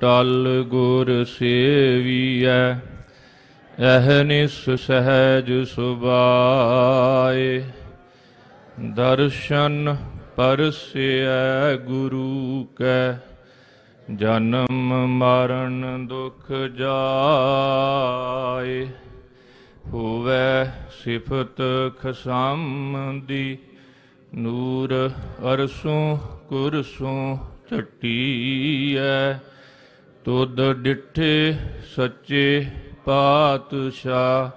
ਟਲ ਗੁਰ ਸੇਵੀਐ ਅਹਨਿਸ ਸਹਿਜ ਸੁਬਾਏ ਦਰਸ਼ਨ ਪਰਸਿਐ ਗੁਰੂ ਕੈ, ਜਨਮ ਮਰਨ ਦੁਖ ਜਾਏ। ਹੋਵੇ ਸਿਫਤ ਖਸਮ ਦੀ ਨੂਰ ਅਰਸੋਂ ਕੁਰਸੋਂ ਚਟੀਐ ਤੁਧ ਡਿਠੇ ਸੱਚੇ ਪਾਤਸ਼ਾਹ,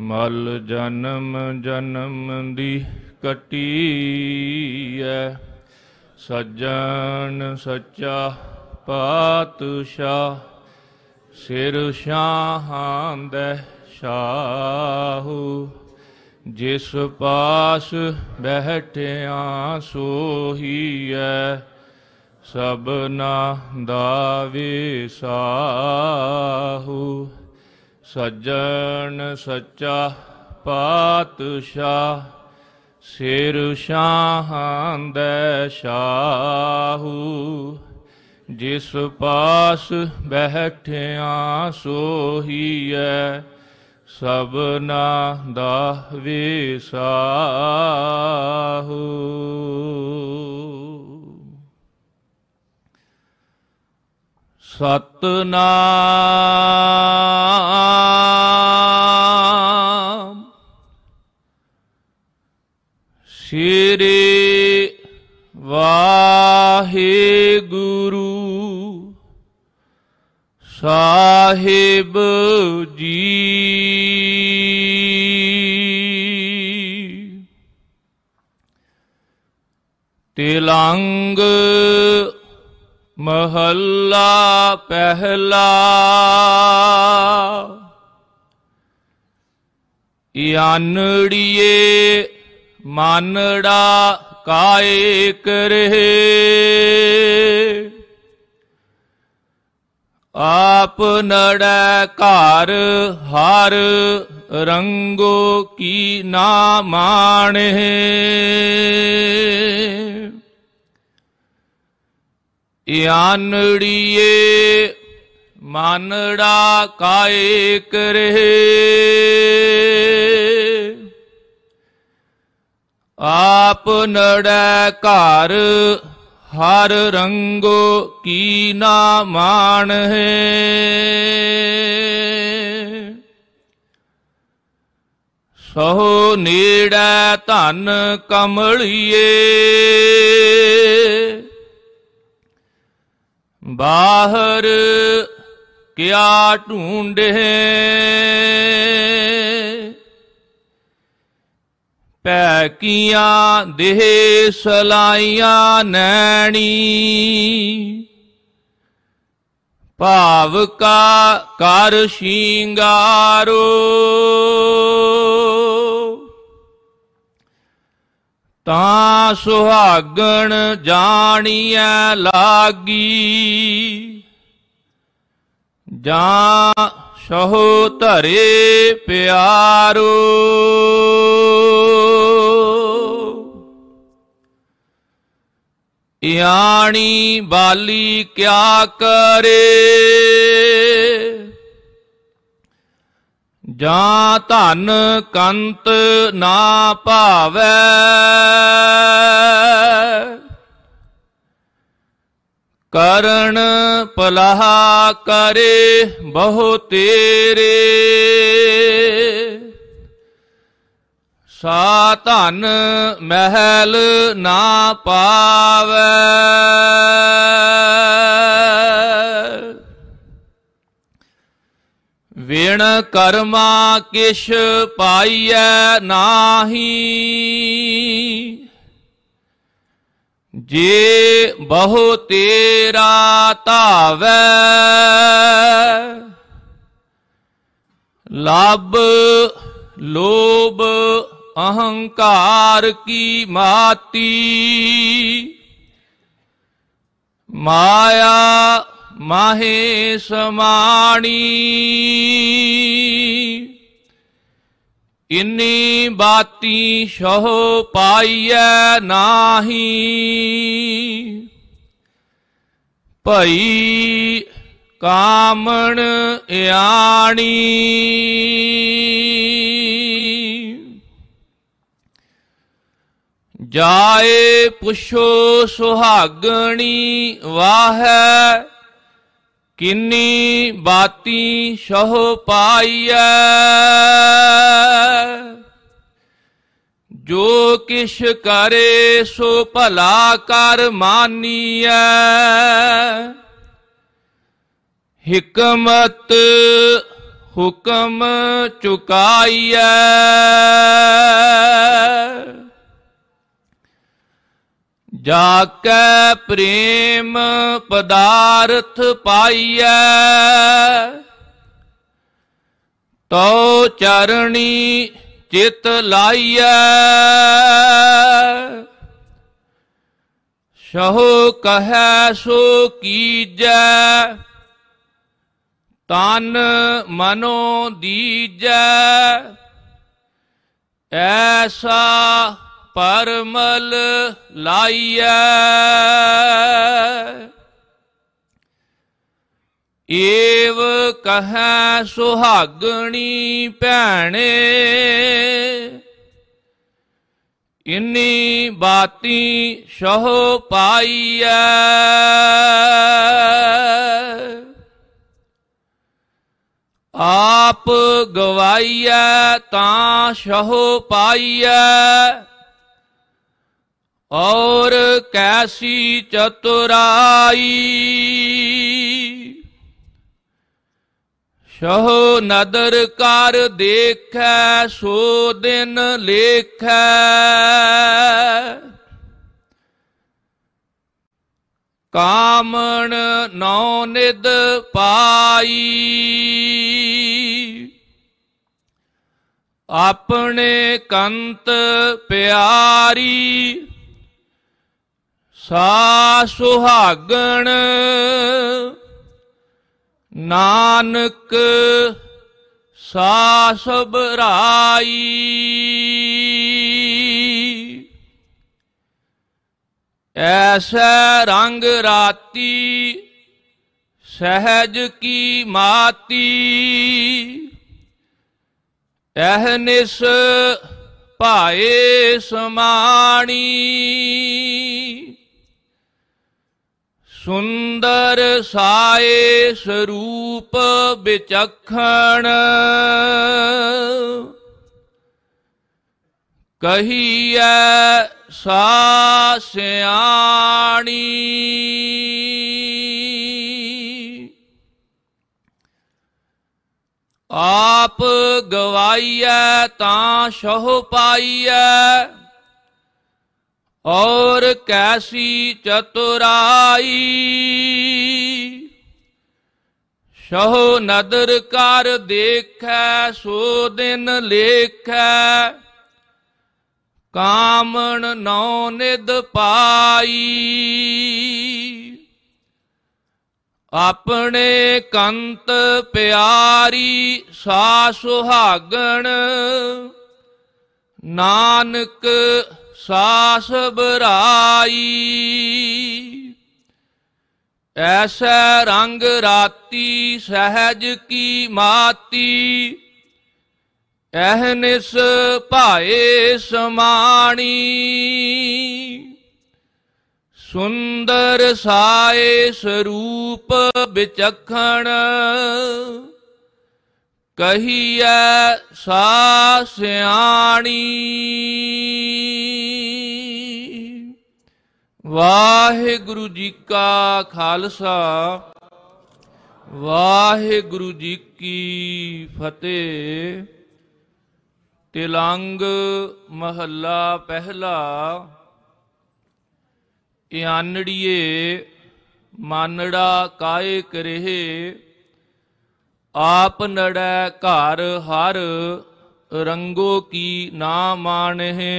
ਮਲ ਜਨਮ ਜਨਮ ਦੀ ਕਟੀਐ ਸੱਜਣ ਸੱਚਾ ਪਾਤਸ਼ਾਹ, ਸਿਰ ਸ਼ਾਹਾਂ ਦੇ ਸ਼ਾਹੂ। ਜਿਸ ਪਾਸ ਬਹਿਠਿਆ ਸੋਹੀਐ ਸਭਨਾ ਦਾ ਵਿਸਾਹੂ, ਸੱਜਣ ਸੱਚਾ ਪਾਤਸ਼ਾਹ, ਸਿਰ ਸ਼ਾਹਾਂ ਦੇ ਸ਼ਾਹੂ। ਜਿਸ ਪਾਸ ਬਹਿਠਿਆ ਸੋਹੀਐ ਸਭਨਾ ਦਾ ਵਿਸਾਹੂ। ਸਤਨਾਮ। ਸ੍ਰੀ ਵਾਹਿਗੁਰੂ ਸਾਹਿਬ ਜੀ। ਤਿਲੰਗ ਮਹੱਲਾ ਪਹਿਲਾ। ਯਾਨੜੀਏ ਮਾਨੜਾ ਕਾਏ ਕਰੇ। ਆਪ ਨੜੈ ਘਰ ਹਰ ਰੰਗੋ ਕੀ ਨਾ ਮਾਣੇ। ਯਾਨੜੀਏ ਮਾਨੜਾ ਕਾਏ ਕਰੇ। ਆਪ ਨੜੈ ਘਰ, ਹਰ ਰੰਗੋ ਕੀ ਨਾ ਮਾਣ ਹੈ ਸੋ ਨੇੜੈ ਧਨ ਕਮਲਿਏ। ਬਾਹਰ ਕਿਆ ਢੂੰਡੇ ਪੈ ਕੀਆਂ ਦੇਹ ਸਲਾਈਆਂ ਨੈਣੀ। ਭਾਵ ਕਾ ਕਰ ਸ਼ਿੰਗਾਰੋ। ਤਾਂ ਸੁਹਾਗਣ ਜਾਣੀਐ ਲਾਗੀ। ਜਾਂ ਸਹੋ ਧਰੇ ਪਿਆਰੋ। ਇਆਣੀ ਬਾਲੀ ਕਿਆ ਕਰੇ। ਜਾਂ ਧਨ ਕੰਤ ਨਾ ਭਾਵੈ। ਕਰਨ ਪਲਾਹ ਕਰੇ ਬਹੁ ਤੇਰੇ। ਸਾ ਧਨ ਮਹਿਲ ਨਾ ਪਾਵੈ। ਵਿਣ ਕਰਮਾ ਕਿਛ ਪਾਈਐ ਨਾਹੀ। ਜੇ ਬਹੁ ਤੇਰਾ ਧਾਵੈ ਲਬ ਲੋਭ ਅਹੰਕਾਰ ਕੀ ਮਾਤੀ। ਮਾਇਆ ਮਾਹੇ ਸਮਾਣੀ। ਇਨੀ ਬਾਤੀ ਸਹੁ ਪਾਈਐ ਨਾਹੀ। ਭਈ ਕਾਮਣ ਇਆਣੀ। ਜਾਏ ਪੁਛੋ ਸੁਹਾਗਣੀ ਵਾਹੈ। ਕਿੰਨੀ ਬਾਤੀ ਸਹ ਪਾਈਐ? ਜੋ ਕਿਛ ਕਰੇ ਸੋ ਭਲਾ ਕਰ ਮਾਨੀਐ। ਹਕਮਤ ਹੁਕਮ ਚੁਕਾਈਐ। ਜਾ ਕੈ ਪ੍ਰੇਮ ਪਦਾਰਥ ਪਾਈਐ ਤੋ ਚਰਣੀ ਚਿਤ ਲਾਈਐ। ਸਹੁ ਕਹੈ ਸੋ ਕੀਜੈ, ਤਨ ਮਨੋ ਦੀਜੈ। ਐਸਾ ਪਰਮਲ ਲਾਈਐ। ਏਵ ਕਹੈ ਸੁਹਾਗਣੀ ਭੈਣੇ, ਇਨੀ ਬਾਤੀ ਸਹੁ ਪਾਈਐ। ਆਪ ਗਵਾਈਐ ਤਾਂ ਸਹੁ ਪਾਈਐ। ਔਰ ਕੈਸੀ ਚਤੁਰਾਈ। ਸਹੁ ਨਦਰ ਕਰ ਦੇਖੈ, ਸੋ ਦਿਨ ਲੇਖੈ। ਕਾਮਣ ਨੌ ਨਿਦ ਪਾਈ। ਆਪਣੇ ਕੰਤ ਪਿਆਰੀ। ਸਾ ਸੁਹਾਗਣ ਨਾਨਕ ਸਾ ਸਬਰਾਈ ਐਸਾ ਰੰਗ ਰਾਤੀ ਸਹਿਜ ਕੀ ਮਾਤੀ। ਐਹ ਭਾਏ ਸਮਾਣੀ। ਸੁੰਦਰ ਸਾਏ ਸਰੂਪ ਵਿਚਖਣ। ਕਹੀਐ ਸਾ ਸਿਆਣੀ। ਆਪ ਗਵਾਈਐ ਤਾਂ ਸਹੁ ਪਾਈਐ। ਔਰ ਕੈਸੀ ਚਤੁਰਾਈ। ਸਹੁ ਨਦਰ ਕਰ ਦੇਖੈ, ਸੋ ਦਿਨ ਲੇਖੈ। ਕਾਮਣ ਨੌ ਨਿਦ ਪਾਈ। ਆਪਣੇ ਕੰਤ ਪਿਆਰੀ ਸਾ ਸੁਹਾਗਣ। ਨਾਨਕ ਸਾਸ ਬਰਾਈ। ਐਸਾ ਰੰਗ ਰਾਤੀ ਸਹਿਜ ਕੀ ਮਾਤੀ। ਐਹ ਭਾਏ ਸਮਾਣੀ। ਸੁੰਦਰ ਸਾਏ ਸਰੂਪ ਵਿਚਖਣ। ਕਹੀਐ ਸਾ ਸਿਆਣੀ। ਵਾਹਿਗੁਰੂ ਜੀ ਕਾ ਖਾਲਸਾ, ਵਾਹਿਗੁਰੂ ਜੀ ਕੀ ਫਤਿਹ। ਤਿਲੰਗ ਮਹੱਲਾ ਪਹਿਲਾ, ਇਆਨੜੀਏ ਮਾਨੜਾ ਕਾਏ ਕਰਹਿ, ਆਪ ਨੜੈ ਘਰ ਹਰ ਰੰਗੋ ਕੀ ਨਾ ਮਾਨਹਿ